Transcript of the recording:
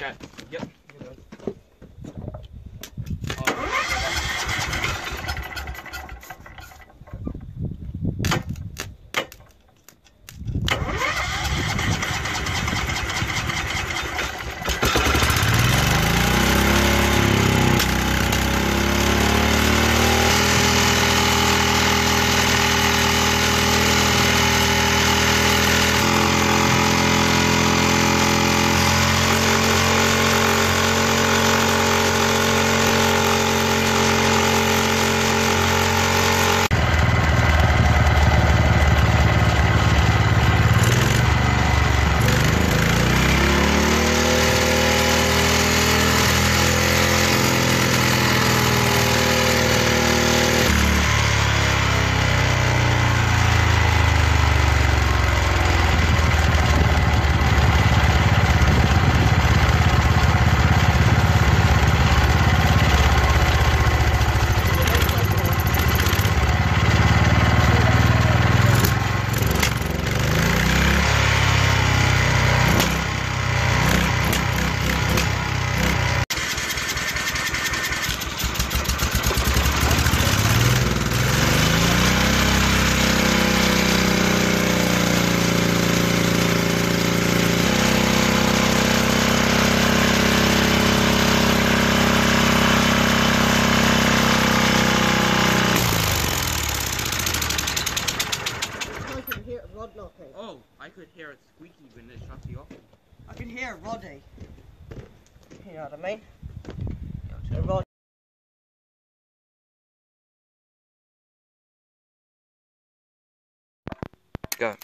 Okay. Yep. Oh, I could hear it squeaky when it shut the off. I can hear Roddy. You know what I mean? Go.